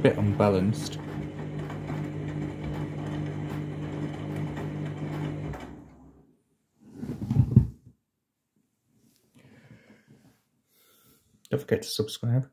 bit unbalanced. Don't forget to subscribe.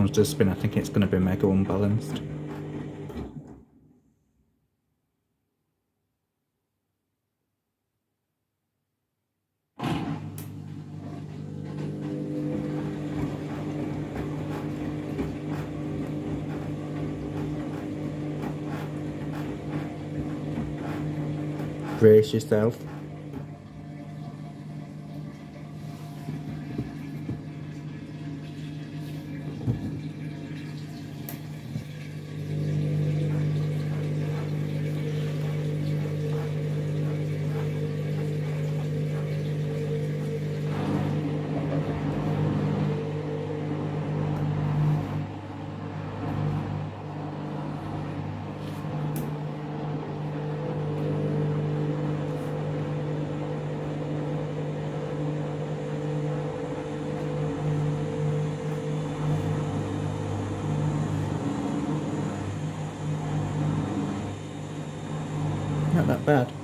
Comes to spin, I think it's going to be mega unbalanced. Brace yourself. Not that bad.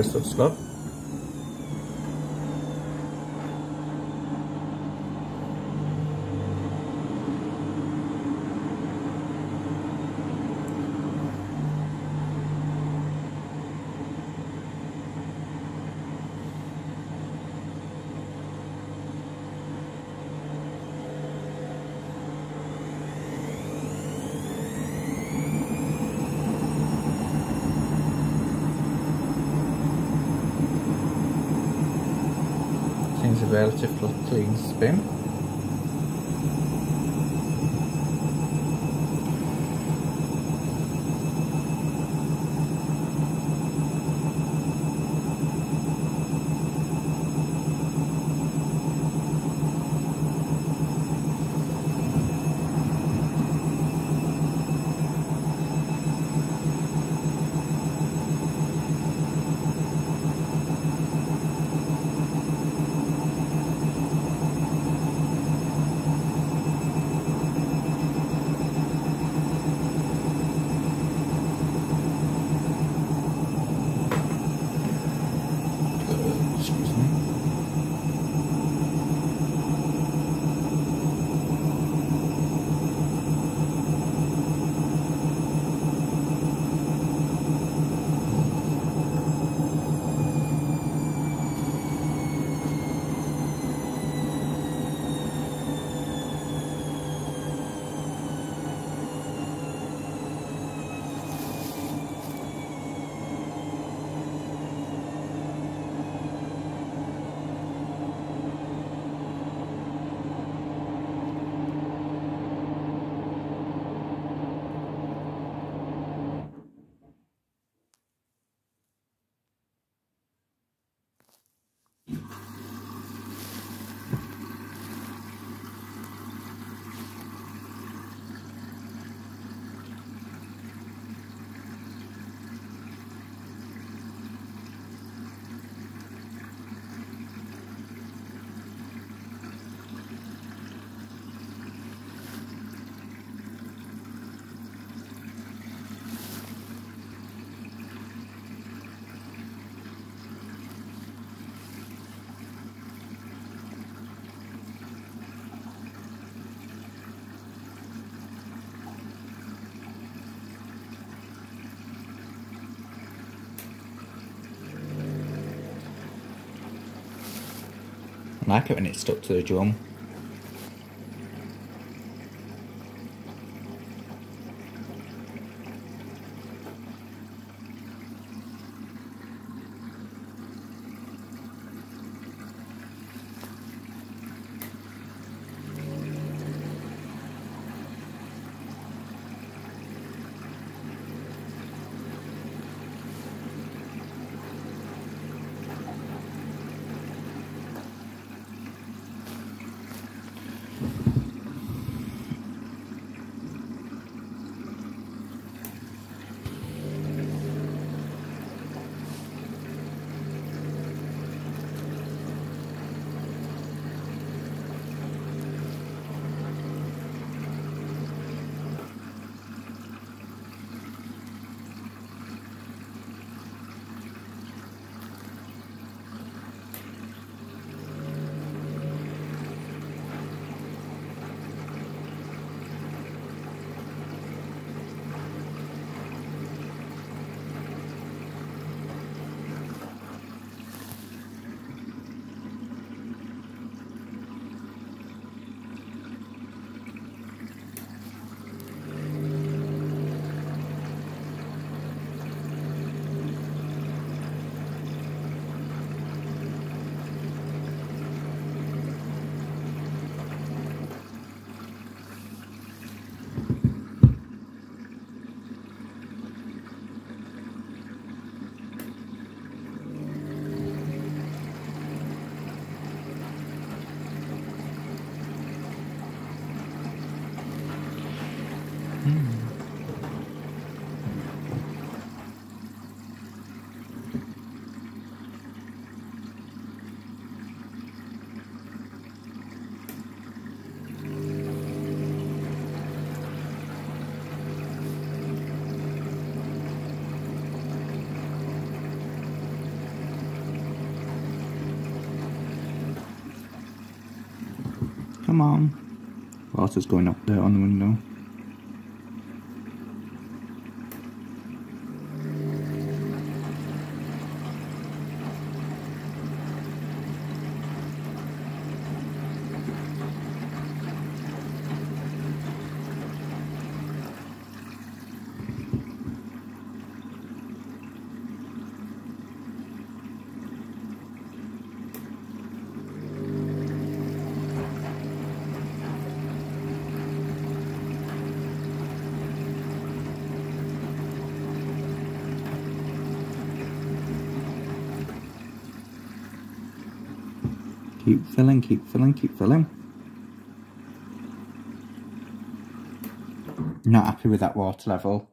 Breakfast of vel så flotte innspill. Like it when it's stuck to the drum. Come on. is going up there on the window. Keep filling, keep filling, keep filling. Not happy with that water level.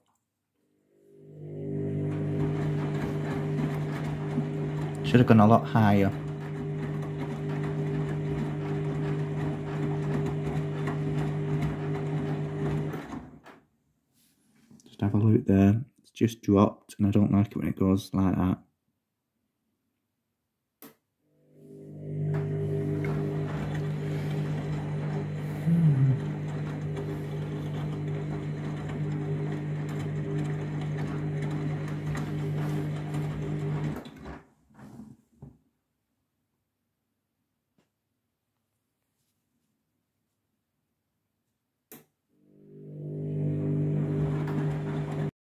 Should have gone a lot higher. Just have a look there. It's just dropped and I don't like it when it goes like that.